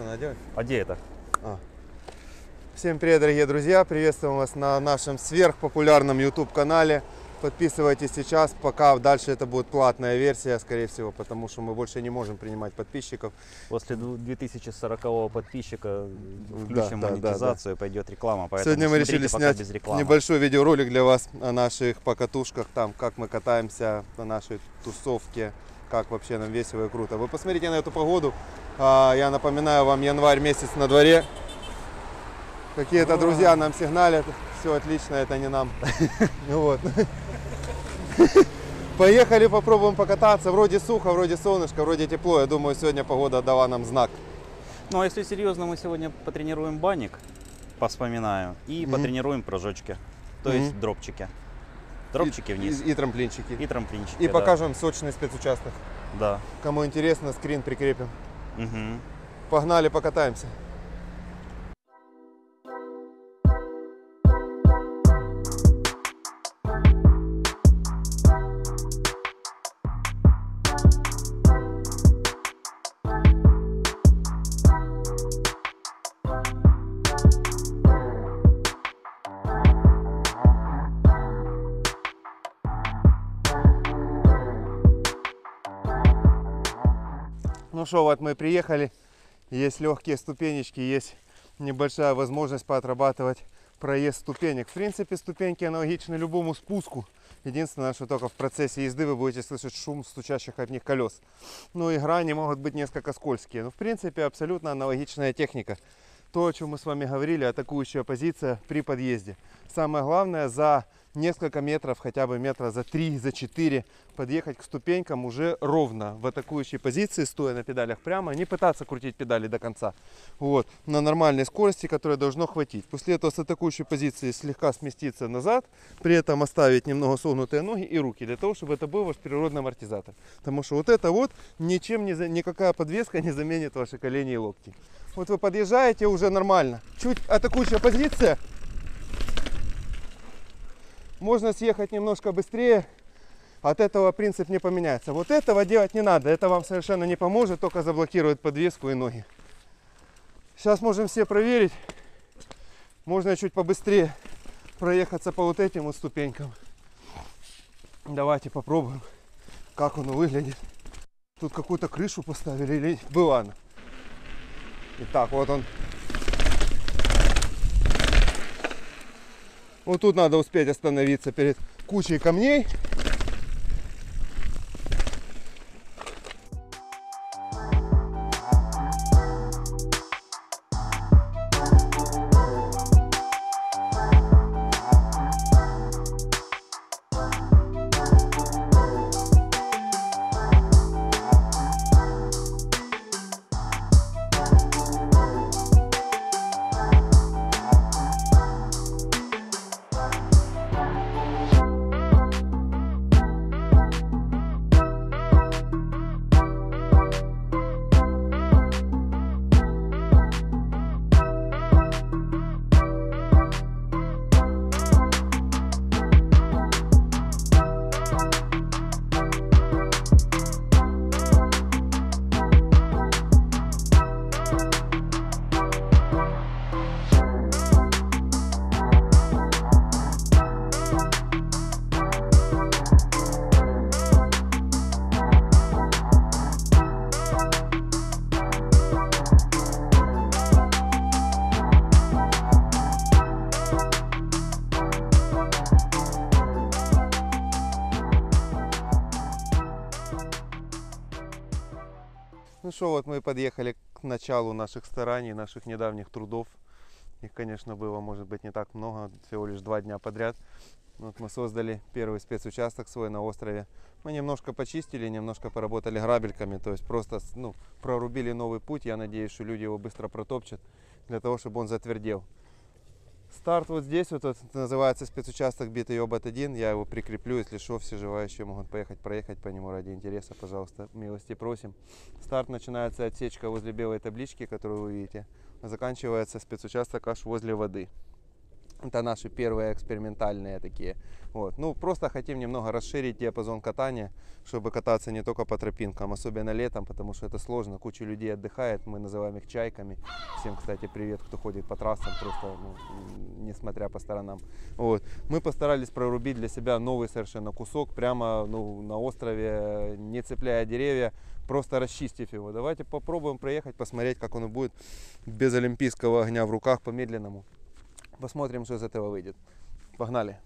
что надо делать? А где это? Всем привет, дорогие друзья! Приветствуем вас на нашем сверхпопулярном YouTube канале. Подписывайтесь сейчас, пока дальше это будет платная версия, скорее всего, потому что мы больше не можем принимать подписчиков. После дву- 2040 подписчика включим да, да, монетизацию, пойдет реклама. Поэтому Сегодня мы решили снять небольшой видеоролик для вас о наших покатушках, там, как мы катаемся на нашей тусовке, как вообще нам весело и круто. Вы посмотрите на эту погоду. А, Я напоминаю вам, январь месяц на дворе. Какие-то друзья нам сигналят. Все отлично, это не нам. Ну Вот. Поехали, попробуем покататься. Вроде сухо, вроде солнышко, вроде тепло. Я думаю, сегодня погода дала нам знак. Ну а если серьезно, мы сегодня потренируем банник, поспоминаю, и Мгм. потренируем прыжочки, то Мгм. есть дропчики. Дропчики И- вниз И, и трамплинчики. и трамплинчики. И да. покажем сочный спецучасток. Да. Кому интересно, скрин прикрепим. Мгм. Погнали, покатаемся. Ну что, вот мы приехали. Есть легкие ступенечки, есть небольшая возможность поотрабатывать проезд ступенек. В принципе, ступеньки аналогичны любому спуску. Единственное, что только в процессе езды вы будете слышать шум стучащих от них колес. Ну и грани могут быть несколько скользкие. Но в принципе абсолютно аналогичная техника. То, о чем мы с вами говорили, атакующая позиция при подъезде. Самое главное, за несколько метров, хотя бы метра за 3, за 4, подъехать к ступенькам уже ровно в атакующей позиции, стоя на педалях прямо, не пытаться крутить педали до конца. Вот, на нормальной скорости, которая должно хватить. После этого с атакующей позиции слегка сместиться назад, при этом оставить немного согнутые ноги и руки, для того, чтобы это был ваш природный амортизатор. Потому что вот это вот ничем не, никакая подвеска не заменит ваши колени и локти. Вот вы подъезжаете уже нормально. Чуть атакующая позиция. Можно съехать немножко быстрее. От этого принцип не поменяется. Вот этого делать не надо. Это вам совершенно не поможет, только заблокирует подвеску и ноги. Сейчас можем все проверить. Можно чуть побыстрее проехаться по вот этим вот ступенькам. Давайте попробуем, как оно выглядит. Тут какую-то крышу поставили или была она? Итак, вот он. Вот тут надо успеть остановиться перед кучей камней. Что, вот мы подъехали к началу наших стараний, наших недавних трудов. Их, конечно, было, может быть, не так много, всего лишь два дня подряд. Вот мы создали первый спецучасток свой на острове. Мы немножко почистили, немножко поработали грабельками, то есть просто ну, прорубили новый путь. Я надеюсь, что люди его быстро протопчат, для того, чтобы он затвердел. Старт вот здесь, вот это называется спецучасток битый обод 1. Я его прикреплю, если что, все желающие могут поехать, проехать по нему ради интереса, пожалуйста, милости просим. Старт начинается отсечка возле белой таблички, которую вы видите, заканчивается спецучасток аж возле воды. Это наши первые экспериментальные такие. Вот. Ну, просто хотим немного расширить диапазон катания, чтобы кататься не только по тропинкам, особенно летом, потому что это сложно. Куча людей отдыхает, мы называем их чайками. Всем, кстати, привет, кто ходит по трассам, просто ну, несмотря по сторонам. Вот. Мы постарались прорубить для себя новый совершенно кусок, прямо ну, на острове, не цепляя деревья, просто расчистив его. Давайте попробуем проехать, посмотреть, как оно будет без олимпийского огня в руках по-медленному. Посмотрим, что из этого выйдет. Погнали.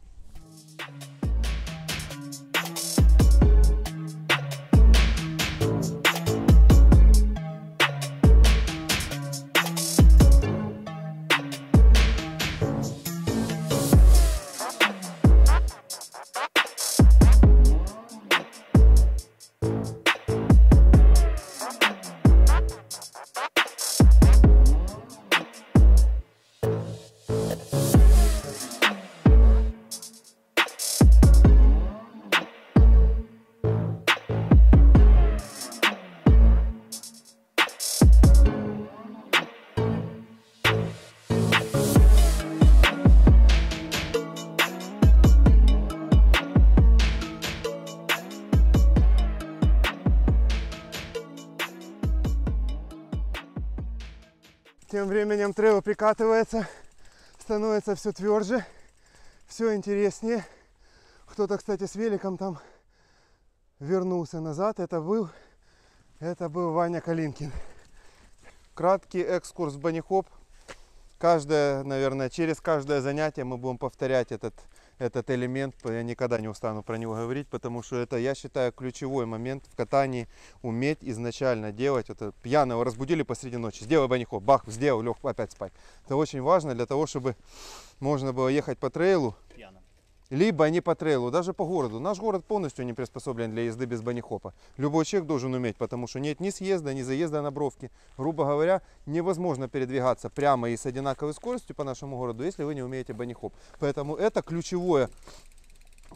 Тем временем трейл прикатывается, становится все тверже, все интереснее. Кто-то, кстати, с великом там вернулся назад. Это был, это был Ваня Калинкин. Краткий экскурс банихоп. Каждое, наверное, через каждое занятие мы будем повторять этот, этот элемент. Я никогда не устану про него говорить, потому что это, я считаю, ключевой момент в катании. Уметь изначально делать. Это пьяного разбудили посреди ночи. Сделай банихоп. Бах, сделал, лег опять спать. Это очень важно для того, чтобы можно было ехать по трейлу Пьяно. Либо не по трейлу, даже по городу. Наш город полностью не приспособлен для езды без банихопа. Любой человек должен уметь, потому что нет ни съезда, ни заезда на бровки. Грубо говоря, невозможно передвигаться прямо и с одинаковой скоростью по нашему городу, если вы не умеете банихоп. Поэтому это ключевое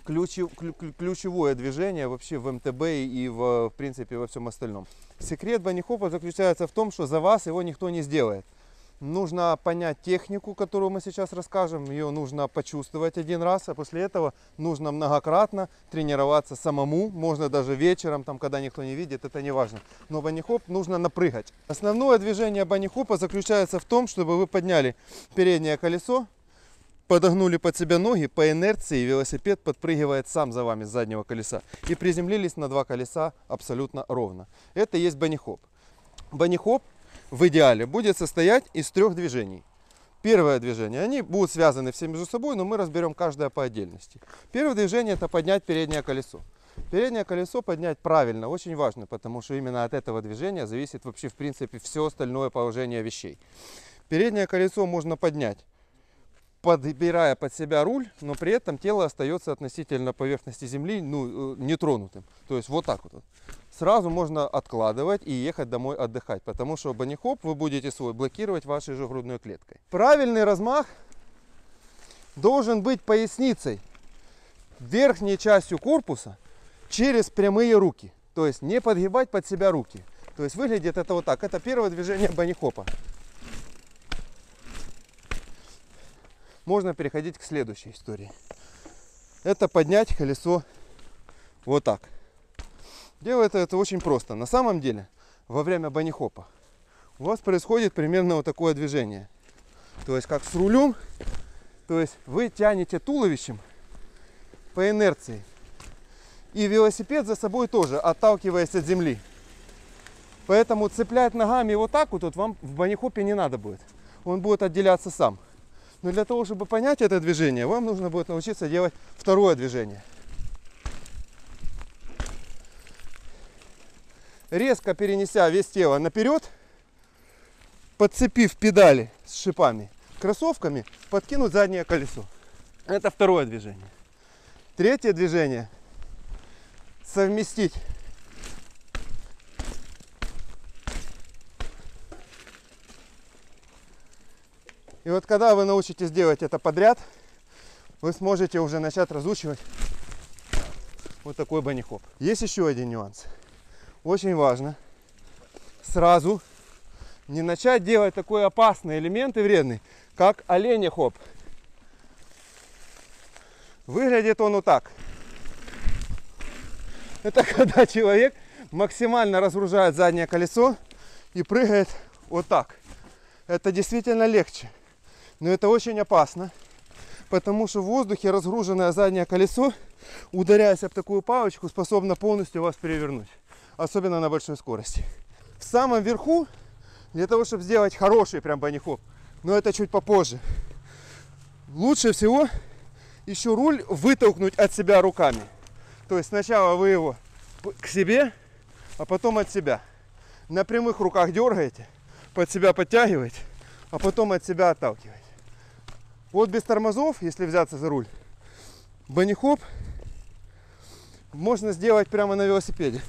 ключев- клю- клю- ключевое движение вообще в МТБ и в, в принципе во всем остальном. Секрет банихопа заключается в том, что за вас его никто не сделает. Нужно понять технику, которую мы сейчас расскажем. Ее нужно почувствовать один раз, а после этого нужно многократно тренироваться самому. Можно даже вечером, там, когда никто не видит, это не важно. Но банихоп нужно напрыгать. Основное движение банихопа заключается в том, чтобы вы подняли переднее колесо, подогнули под себя ноги, по инерции велосипед подпрыгивает сам за вами с заднего колеса. И приземлились на два колеса абсолютно ровно. Это есть банихоп. Банихоп в идеале будет состоять из трех движений. Первое движение, они будут связаны все между собой, но мы разберем каждое по отдельности. Первое движение это поднять переднее колесо. Переднее колесо поднять правильно, очень важно, потому что именно от этого движения зависит вообще в принципе все остальное положение вещей. Переднее колесо можно поднять, подбирая под себя руль, но при этом тело остается относительно поверхности земли ну, э, нетронутым. То есть вот так вот. Сразу можно откладывать и ехать домой отдыхать, потому что банихоп вы будете свой блокировать вашей же грудной клеткой. Правильный размах должен быть поясницей, верхней частью корпуса через прямые руки. То есть не подгибать под себя руки. То есть выглядит это вот так. Это первое движение банихопа. Можно переходить к следующей истории. Это поднять колесо вот так. Делается это очень просто. На самом деле, во время банихопа у вас происходит примерно вот такое движение. То есть как с рулем, то есть вы тянете туловищем по инерции. И велосипед за собой тоже, отталкиваясь от земли. Поэтому цеплять ногами вот так вот, вот вам в банихопе не надо будет. Он будет отделяться сам. Но для того, чтобы понять это движение, вам нужно будет научиться делать второе движение. Резко перенеся весь тело наперед, подцепив педали с шипами кроссовками, подкинуть заднее колесо. Это второе движение. Третье движение. Совместить И вот когда вы научитесь делать это подряд, вы сможете уже начать разучивать вот такой банихоп. Есть еще один нюанс. Очень важно сразу не начать делать такой опасный элемент и вредный, как оленя хоп. Выглядит он вот так. Это когда человек максимально разгружает заднее колесо и прыгает вот так. Это действительно легче. Но это очень опасно, потому что в воздухе разгруженное заднее колесо, ударяясь об такую палочку, способно полностью вас перевернуть. Особенно на большой скорости. В самом верху, для того, чтобы сделать хороший прям банихоп, но это чуть попозже, лучше всего еще руль вытолкнуть от себя руками. То есть сначала вы его к себе, а потом от себя. На прямых руках дергаете, под себя подтягиваете, а потом от себя отталкиваете. Вот без тормозов, если взяться за руль, банихоп можно сделать прямо на велосипеде.